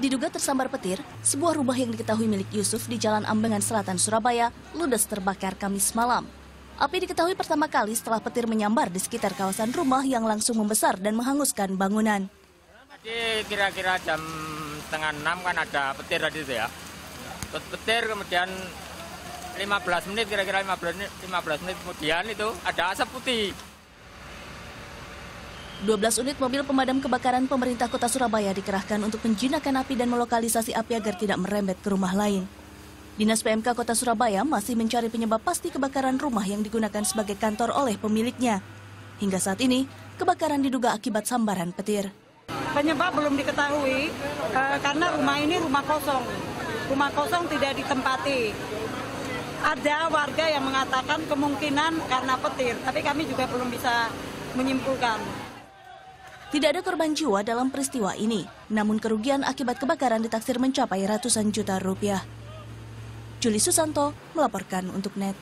Diduga tersambar petir, sebuah rumah yang diketahui milik Yusuf di Jalan Ambengan Selatan, Surabaya, ludes terbakar Kamis malam. Api diketahui pertama kali setelah petir menyambar di sekitar kawasan rumah yang langsung membesar dan menghanguskan bangunan. Tadi kira-kira jam setengah enam kan ada petir tadi itu ya. Petir kemudian 15 menit kira-kira 15 menit, 15 menit kemudian itu ada asap putih. 12 unit mobil pemadam kebakaran pemerintah kota Surabaya dikerahkan untuk menjinakkan api dan melokalisasi api agar tidak merembet ke rumah lain. Dinas PMK Kota Surabaya masih mencari penyebab pasti kebakaran rumah yang digunakan sebagai kantor oleh pemiliknya. Hingga saat ini, kebakaran diduga akibat sambaran petir. Penyebab belum diketahui eh, karena rumah ini rumah kosong. Rumah kosong tidak ditempati. Ada warga yang mengatakan kemungkinan karena petir, tapi kami juga belum bisa menyimpulkan. Tidak ada korban jiwa dalam peristiwa ini, namun kerugian akibat kebakaran ditaksir mencapai ratusan juta rupiah. Juli Susanto melaporkan untuk NET.